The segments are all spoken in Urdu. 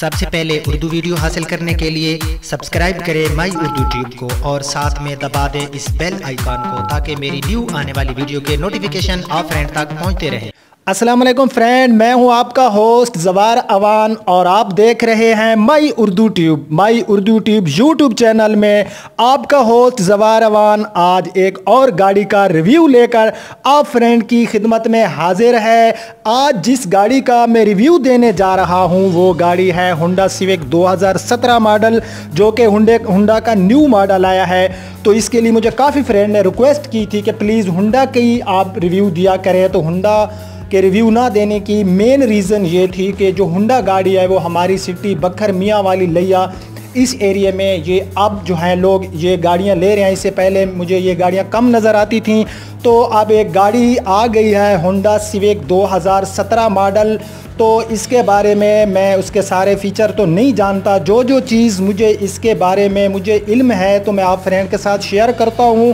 سب سے پہلے اردو ویڈیو حاصل کرنے کے لیے سبسکرائب کریں مائی اردو ٹیوب کو اور ساتھ میں دبا دیں اس بیل آئیکن کو تاکہ میری نیو آنے والی ویڈیو کے نوٹیفیکیشن آپ فرینڈ تک پہنچتے رہیں۔ السلام علیکم فرینڈ، میں ہوں آپ کا ہوسٹ زوار اوان اور آپ دیکھ رہے ہیں my Urdu tube, my Urdu tube YouTube channel میں آپ کا ہوسٹ زوار اوان آج ایک اور گاڑی کا ریویو لے کر آپ فرینڈ کی خدمت میں حاضر ہے۔ آج جس گاڑی کا میں ریویو دینے جا رہا ہوں وہ گاڑی ہے ہنڈا سیوک دو ہزار سترہ ماڈل، جو کہ ہنڈے ہنڈا کا نیو ماڈل آیا ہے۔ تو اس کے لیے مجھے کافی فرینڈ نے ریکویسٹ کی تھی کہ پلیز ہنڈا کی آپ ریویو دیا کریں۔ تو ہنڈا کہ ریویو نہ دینے کی مین ریزن یہ تھی کہ جو ہنڈا گاڑی ہے وہ ہماری سٹی بکھر میاں والی لیا۔ اس ایریے میں یہ اب جو ہیں لوگ یہ گاڑیاں لے رہے ہیں۔ اس سے پہلے مجھے یہ گاڑیاں کم نظر آتی تھیں۔ تو اب ایک گاڑی آ گئی ہے ہنڈا سیویک دو ہزار سترہ ماڈل تو اس کے بارے میں میں اس کے سارے فیچر تو نہیں جانتا۔ جو جو چیز مجھے اس کے بارے میں مجھے علم ہے تو میں آپ فرینڈ کے ساتھ شیئر کرتا ہوں۔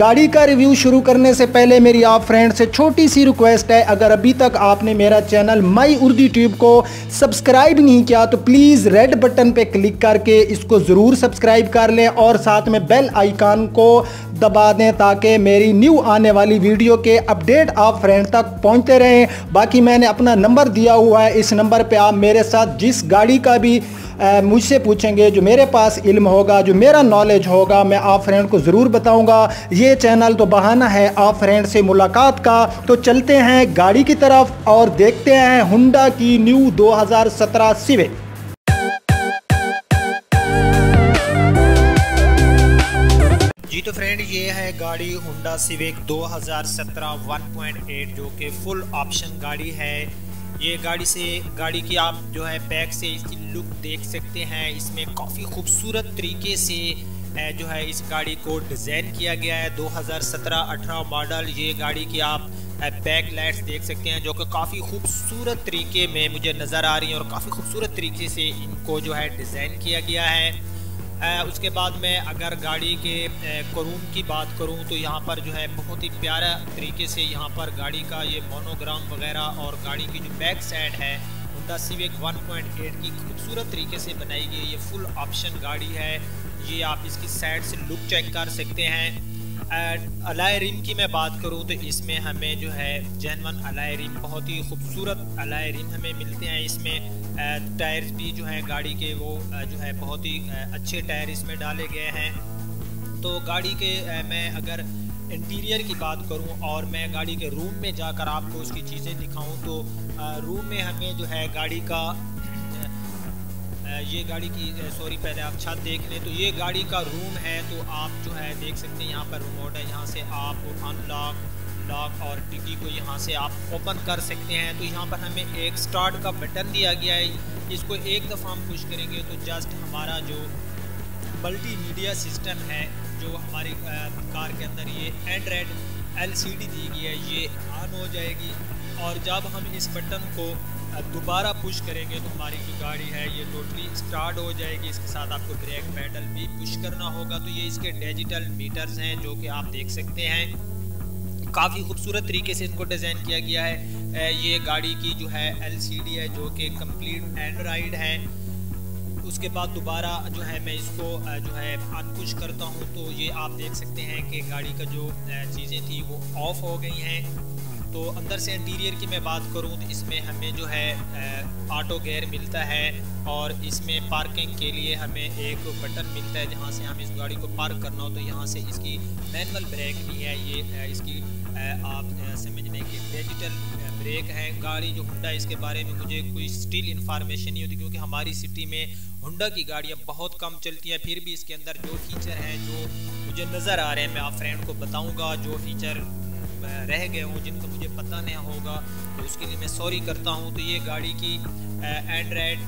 گاڑی کا ریویو شروع کرنے سے پہلے میری آپ فرینڈ سے چھوٹی سی ریکویسٹ ہے۔ اگر ابھی تک آپ نے میرا چینل مائی اردو ٹیوب کو سبسکرائب نہیں کیا تو پلیز ریڈ بٹن پہ کلک کر کے اس کو ضرور سبسکرائب کر لیں اور ساتھ میں بیل آئیکن کو دبا دیں تاکہ میری نیو آنے والی ویڈیو کے اپڈیٹ آپ فرینڈ تک پہنچتے رہیں۔ باقی میں نے اپنا نمبر دیا دیا ہوا ہے۔ اس نمبر پہ آپ میرے ساتھ جس گاڑی کا بھی مجھ سے پوچھیں گے، جو میرے پاس علم ہوگا، جو میرا نالج ہوگا، میں آپ فرینڈ کو ضرور بتاؤں گا۔ یہ چینل تو بہانہ ہے، آپ فرینڈ سے ملاقات کا۔ تو چلتے ہیں گاڑی کی طرف اور دیکھتے ہیں ہنڈا کی نیو دو ہزار سترہ سیوک جی تو فرینڈ، یہ ہے گاڑی ہنڈا سیوک دو ہزار سترہ ون پوائنٹ ایٹ، جو کہ فل آپشن گاڑی ہے۔ یہ گاڑی سے، گاڑی کی آپ جو ہے بیک سے اس کی لک دیکھ سکتے ہیں۔ اس میں کافی خوبصورت طریقے سے جو ہے اس گاڑی کو ڈیزائن کیا گیا ہے۔ دو ہزار سترہ، اٹھارہ ماڈل یہ گاڑی کی آپ بیک لائٹس دیکھ سکتے ہیں، جو کہ کافی خوبصورت طریقے میں مجھے نظر آ رہی ہیں اور کافی خوبصورت طریقے سے ان کو جو ہے ڈیزائن کیا گیا ہے۔ اس کے بعد میں اگر گاڑی کے کروم کی بات کروں تو یہاں پر جو ہے بہت ہی پیارا طریقے سے یہاں پر گاڑی کا یہ مونوگرام وغیرہ اور گاڑی کی جو بیک سائڈ ہے Honda Civic one point eight کی خوبصورت طریقے سے بنائی گئی یہ فل آپشن گاڑی ہے۔ یہ آپ اس کی سائڈ سے لک چیک کر سکتے ہیں۔ علائے ریم کی میں بات کروں تو اس میں ہمیں جو ہے جینون علائے ریم بہت ہی خوبصورت علائے ریم ہمیں ملتے ہیں۔ اس میں ٹائرز بھی جو ہیں گاڑی کے، وہ جو ہے بہت ہی اچھے ٹائر اس میں ڈالے گئے ہیں۔ تو گاڑی کے میں اگر انٹیریئر کی بات کروں اور میں گاڑی کے روم میں جا کر آپ کو اس کی چیزیں دکھاؤں تو روم میں ہمیں جو ہے گاڑی کا یہ گاڑی کی سوری، پہلے آپ چھت دیکھ لیں۔ تو یہ گاڑی کا روم ہے، تو آپ جو ہے دیکھ سکتے ہیں، یہاں پر ریموٹ ہے۔ یہاں سے آپ ان لاک لاک اور ٹکی کو یہاں سے آپ اوپن کر سکتے ہیں۔ تو یہاں پر ہمیں ایک سٹارٹ کا بٹن دیا گیا ہے۔ اس کو ایک دفعہ ہم پوش کریں گے، تو جسٹ ہمارا جو ملٹی میڈیا سسٹم ہے، جو ہماری کار کے اندر یہ اینڈرائڈ ایل سی ڈی دی گئی ہے، یہ آن ہو جائے گی۔ اور جب ہم اس بٹن کو دوبارہ پش کریں گے تو ہماری جو گاڑی ہے یہ ٹوٹلی سٹارٹ ہو جائے گی۔ اس کے ساتھ آپ کو بریک پیڈل بھی پش کرنا ہوگا۔ تو یہ اس کے ڈیجیٹل میٹرز ہیں جو کہ آپ دیکھ سکتے ہیں۔ کافی خوبصورت طریقے سے ان کو ڈیزائن کیا گیا ہے۔ یہ گاڑی کی جو ہے ایل سی ڈی ہے جو کہ کمپلیٹ اینڈرائڈ ہے۔ اس کے بعد دوبارہ جو ہے میں اس کو جو ہے ان پش کرتا ہوں تو یہ آپ دیکھ سکتے ہیں کہ گاڑی کا جو چیزیں تھیں وہ آف ہو گئی ہیں۔ تو اندر سے انٹیریئر کی میں بات کروں تو اس میں ہمیں جو ہے آٹو گیئر ملتا ہے اور اس میں پارکنگ کے لیے ہمیں ایک بٹن ملتا ہے جہاں سے ہم اس گاڑی کو پارک کرنا ہو تو یہاں سے اس کی مینول بریک بھی ہے، یہ اس کی آپ سمجھنے کے ڈیجیٹل بریک ہے گاڑی جو ہنڈا اس کے بارے میں مجھے کوئی سٹیل انفارمیشن نہیں ہوتی کیونکہ ہماری سٹی میں ہنڈا کی گاڑیاں بہت کم چلتی ہیں۔ پھر بھی اس کے اندر جو فیچر ہیں جو مجھے نظر آ رہے ہیں، میں آپ فرینڈ کو بتاؤں گا جو فیچر رہ گئے ہوں، جن کو مجھے پتہ نہیں ہوگا، تو اس کے لیے میں سوری کرتا ہوں۔ تو یہ گاڑی کی اینڈرائڈ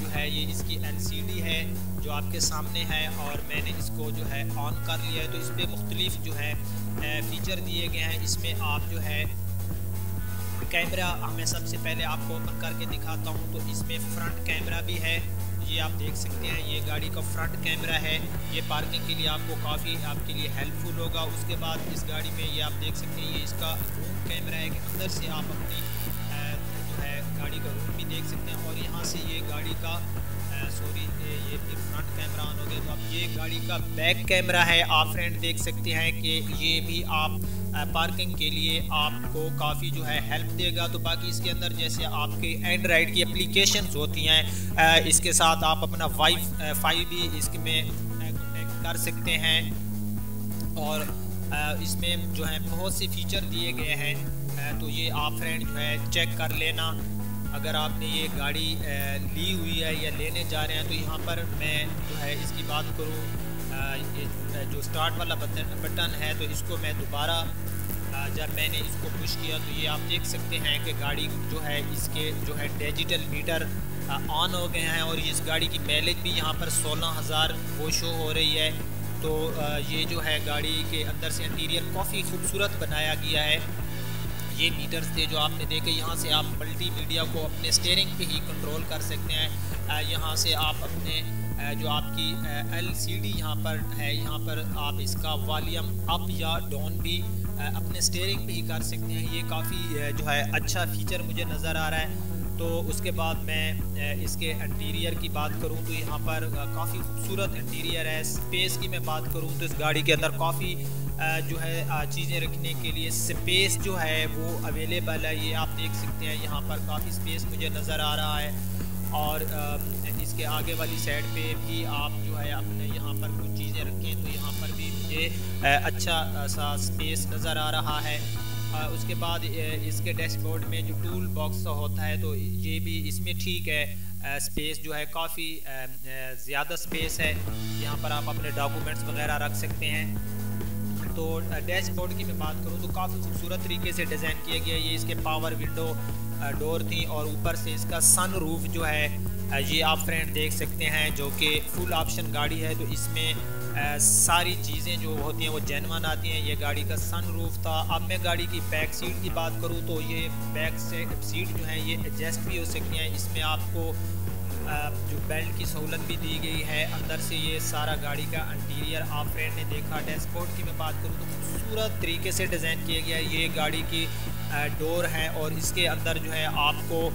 جو ہے، یہ اس کی ایل سی ڈی ہے جو آپ کے سامنے ہے اور میں نے اس کو جو ہے آن کر لیا ہے۔ تو اس پہ مختلف جو ہے فیچر دیے گئے ہیں۔ اس میں آپ جو ہے کیمرہ میں سب سے پہلے آپ کو اوپن کر کے دکھاتا ہوں۔ تو اس میں فرنٹ کیمرہ بھی ہے۔ یہ آپ دیکھ سکتے ہیں، یہ گاڑی کا فرنٹ کیمرہ ہے۔ یہ پارکنگ کے لیے آپ کو کافی آپ کے لیے ہیلپ فل ہوگا۔ اس کے بعد اس گاڑی میں یہ آپ دیکھ سکتے ہیں، یہ اس کا روم کیمرہ ہے کہ اندر سے آپ اپنی جو ہے گاڑی کا روم بھی دیکھ سکتے ہیں۔ اور یہاں سے یہ گاڑی کا سوری، یہ فرنٹ کیمرہ آن ہو گیا۔ تو اب یہ گاڑی کا بیک کیمرہ ہے۔ آپ فرینڈ دیکھ سکتے ہیں کہ یہ بھی آپ پارکنگ کے لیے آپ کو کافی جو ہے ہیلپ دے گا۔ تو باقی اس کے اندر جیسے آپ کے اینڈرائڈ کی اپلیکیشنز ہوتی ہیں اس کے ساتھ آپ اپنا وائی فائی بھی اس میں کر سکتے ہیں۔ اور اس میں جو ہے بہت سے فیچر دیے گئے ہیں۔ تو یہ آپ فرینڈ جو ہے چیک کر لینا۔ اگر آپ نے یہ گاڑی لی ہوئی ہے یا لینے جا رہے ہیں، تو یہاں پر میں جو ہے اس کی بات کروں۔ جو سٹارٹ والا بٹن بٹن ہے، تو اس کو میں دوبارہ جب میں نے اس کو پش کیا، تو یہ آپ دیکھ سکتے ہیں کہ گاڑی جو ہے، اس کے جو ہے ڈیجیٹل میٹر آن ہو گئے ہیں اور اس گاڑی کی میلیج بھی یہاں پر سولہ ہزار وہ شو ہو رہی ہے۔ تو یہ جو ہے گاڑی کے اندر سے انٹیریئر کافی خوبصورت بنایا گیا ہے۔ یہ میٹرز تھے جو آپ نے دیکھے، یہاں سے آپ ملٹی میڈیا کو اپنے سٹیرنگ پہ ہی کنٹرول کر سکتے ہیں۔ یہاں سے آپ اپنے جو آپ کی ایل سی ڈی یہاں پر ہے، یہاں پر آپ اس کا والیم اپ یا ڈاؤن بھی اپنے سٹیرنگ پہ ہی کر سکتے ہیں۔ یہ کافی جو ہے اچھا فیچر مجھے نظر آ رہا ہے۔ تو اس کے بعد میں اس کے انٹیریئر کی بات کروں تو یہاں پر کافی خوبصورت انٹیریئر ہے۔ سپیس کی میں بات کروں تو اس گاڑی کے اندر کافی جو ہے چیزیں رکھنے کے لیے سپیس جو ہے وہ اویلیبل ہے۔ یہ آپ دیکھ سکتے ہیں، یہاں پر کافی سپیس مجھے نظر آ رہا ہے۔ اور اس کے آگے والی سائڈ پہ بھی آپ جو ہے اپنے یہاں پر کچھ چیزیں رکھیں تو یہاں پر بھی مجھے اچھا سا سپیس نظر آ رہا ہے۔ اس کے بعد اس کے ڈیش بورڈ میں جو ٹول باکس ہوتا ہے تو یہ بھی اس میں ٹھیک ہے۔ سپیس جو ہے کافی زیادہ سپیس ہے۔ یہاں پر آپ اپنے ڈاکومنٹس وغیرہ رکھ سکتے ہیں۔ تو ڈیش بورڈ کی میں بات کروں تو کافی خوبصورت طریقے سے ڈیزائن کیا گیا۔ یہ اس کے پاور ونڈو ڈور تھیں اور اوپر سے اس کا سن روف جو ہے یہ آپ فرینڈ دیکھ سکتے ہیں جو کہ فل آپشن گاڑی ہے، تو اس میں ساری چیزیں جو ہوتی ہیں وہ جینون آتی ہیں۔ یہ گاڑی کا سن روف تھا۔ اب میں گاڑی کی بیک سیٹ کی بات کروں تو یہ بیک سیٹ جو ہیں، یہ ایڈجسٹ بھی ہو سکتی ہیں۔ اس میں آپ کو جو بیلٹ کی سہولت بھی دی گئی ہے۔ اندر سے یہ سارا گاڑی کا انٹیریئر آپ فرینڈ نے دیکھا۔ ڈیش بورڈ کی میں بات کروں تو خوبصورت طریقے سے ڈیزائن کیا گیا ہے۔ یہ گاڑی کی ڈور ہے اور اس کے اندر جو ہے آپ کو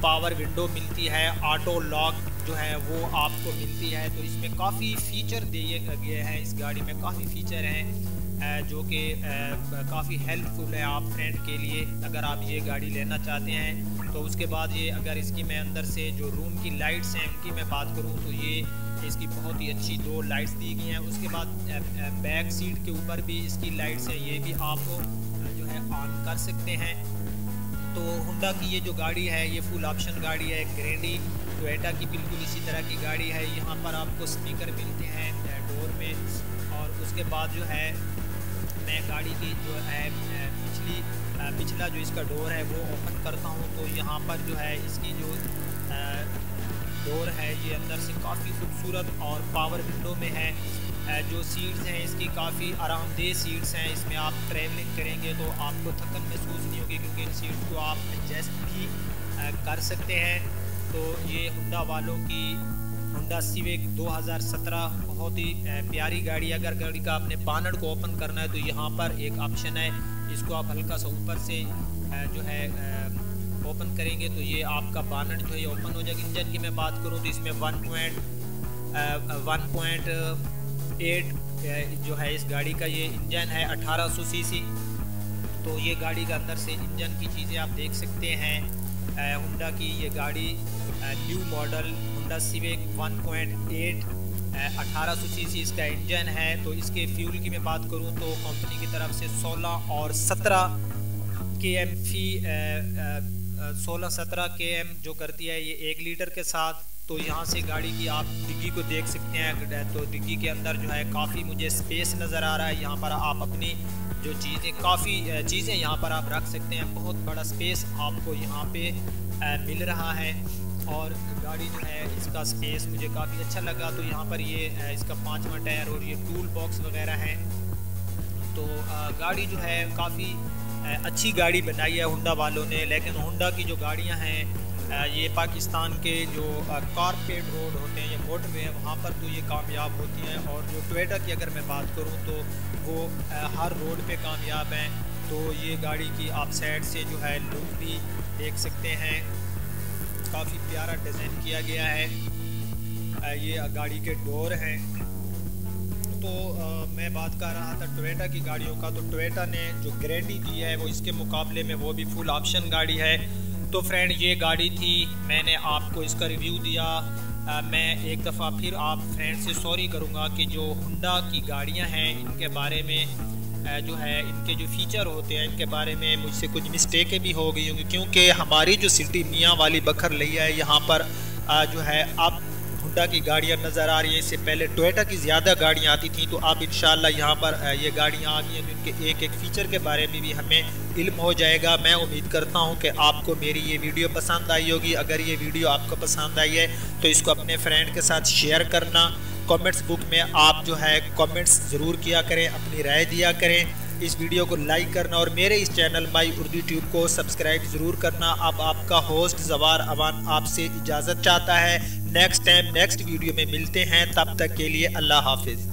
پاور ونڈو ملتی ہے آٹو لاک جو ہے وہ آپ کو ملتی ہے۔ تو اس میں کافی فیچر دیے گئے ہیں، اس گاڑی میں کافی فیچر ہیں۔ جو کہ کافی ہیلپ فل ہے آپ فرینڈ کے لیے۔ اگر آپ یہ گاڑی لینا چاہتے ہیں، تو اس کے بعد یہ اگر اس کی میں اندر سے جو روم کی لائٹس ہیں، ان کی میں بات کروں تو یہ اس کی بہت ہی اچھی دو لائٹس دی گئی ہیں۔ اس کے بعد بیک سیٹ کے اوپر بھی اس کی لائٹس ہیں۔ یہ بھی آپ جو ہے آن کر سکتے ہیں۔ تو ہنڈا کی یہ جو گاڑی ہے، یہ فل آپشن گاڑی ہے گرینڈی ٹویٹا e، کی بالکل اسی طرح کی گاڑی ہے۔ یہاں پر آپ کو سپیکر ملتے ہیں ڈور میں اور اس کے بعد جو ہے، میں گاڑی کی جو ہے، پچھلی، پچھلا جو اس کا ڈور ہے، وہ اوپن کرتا ہوں۔ تو یہاں پر جو ہے، اس کی جو ڈور ہے، یہ اندر سے کافی خوبصورت اور پاور ونڈو میں ہے۔ جو سیٹس ہیں، اس کی کافی آرام دہ سیٹس ہیں۔ اس میں آپ ٹریولنگ کریں گے تو آپ کو تھکن محسوس نہیں ہوگی، کیونکہ ان سیٹس کو آپ ایڈجسٹ بھی کر سکتے ہیں۔ تو یہ ہنڈا والوں کی ہنڈا سیوک دو ہزار سترہ بہت ہی پیاری گاڑی اگر گاڑی کا آپ نے بانڈ کو اوپن کرنا ہے تو یہاں پر ایک آپشن ہے۔ اس کو آپ ہلکا سا اوپر سے جو ہے اوپن کریں گے تو یہ آپ کا بانٹ جو ہے اوپن ہو جائے گا۔ انجن کی میں بات کروں تو اس میں one point one point eight جو ہے اس گاڑی کا یہ انجن ہے اٹھارہ سو سی سی۔ تو یہ گاڑی کا اندر سے انجن کی چیزیں آپ دیکھ سکتے ہیں۔ ہنڈا کی یہ گاڑی new model Honda Civic one point eight اٹھارہ سو سی سی اس کا انجن ہے۔ تو اس کے فیول کی میں بات کروں تو کمپنی کی طرف سے سولہ اور سترہ کے ایم فی سولہ سترہ کے ایم جو کرتی ہے یہ ایک لیٹر کے ساتھ۔ تو یہاں سے گاڑی کی آپ ڈگی کو دیکھ سکتے ہیں۔ تو ڈگی کے اندر جو ہے کافی مجھے سپیس نظر آ رہا ہے۔ یہاں پر آپ اپنی جو چیزیں، کافی چیزیں یہاں پر آپ رکھ سکتے ہیں۔ بہت بڑا سپیس آپ کو یہاں پہ مل رہا ہے۔ اور گاڑی جو ہے، اس کا سپیس مجھے کافی اچھا لگا۔ تو یہاں پر یہ اس کا پانچواں ٹائر اور یہ ٹول باکس وغیرہ ہیں۔ تو گاڑی جو ہے کافی اچھی گاڑی بنائی ہے ہنڈا والوں نے۔ لیکن ہنڈا کی جو گاڑیاں ہیں یہ پاکستان کے جو کارپیٹ روڈ ہوتے ہیں، یا موٹر وے ہیں، وہاں پر تو یہ کامیاب ہوتی ہیں، اور جو ٹویٹا کی اگر میں بات کروں تو وہ ہر روڈ پہ کامیاب ہیں، تو یہ گاڑی کی آپ سائڈ سے جو ہے لک بھی دیکھ سکتے ہیں۔ کافی پیارا ڈیزائن کیا گیا ہے۔ یہ گاڑی کے ڈور ہیں۔ تو میں بات کر رہا تھا ٹویٹا کی گاڑیوں کا، تو ٹویٹا نے جو گارنٹی دی ہے، وہ اس کے مقابلے میں وہ بھی فل آپشن گاڑی ہے۔ تو فرینڈ، یہ گاڑی تھی، میں نے آپ کو اس کا ریویو دیا۔ میں ایک دفعہ پھر آپ فرینڈ سے سوری کروں گا کہ جو ہنڈا کی گاڑیاں ہیں، ان کے بارے میں جو ہے، ان کے جو فیچر ہوتے ہیں، ان کے بارے میں مجھ سے کچھ مسٹیکیں بھی ہو گئی ہوں گی۔ کیونکہ ہماری جو سٹی میاں والی بکھر لیا ہے، یہاں پر جو ہے، اب ہنڈا کی گاڑیاں نظر آ رہی ہیں۔ اس سے پہلے ٹویٹا کی زیادہ گاڑیاں آتی تھیں۔ تو اب انشاءاللہ یہاں پر یہ گاڑیاں آ گئی ہیں۔ جن کے ایک ایک فیچر کے بارے میں بھی ہمیں علم ہو جائے گا۔ میں امید کرتا ہوں کہ آپ کو میری یہ ویڈیو پسند آئی ہوگی۔ اگر یہ ویڈیو آپ کو پسند آئی ہے تو اس کو اپنے فرینڈ کے ساتھ شیئر کرنا۔ کومنٹس بک میں آپ جو ہے کومنٹس ضرور کیا کریں، اپنی رائے دیا کریں۔ اس ویڈیو کو لائک کرنا اور میرے اس چینل مائی اردو ٹیوب کو سبسکرائب ضرور کرنا۔ اب آپ کا ہوسٹ زوار اوان آپ سے اجازت چاہتا ہے نیکسٹ ٹائم نیکسٹ ویڈیو میں ملتے ہیں. تب تک کے لیے اللہ حافظ.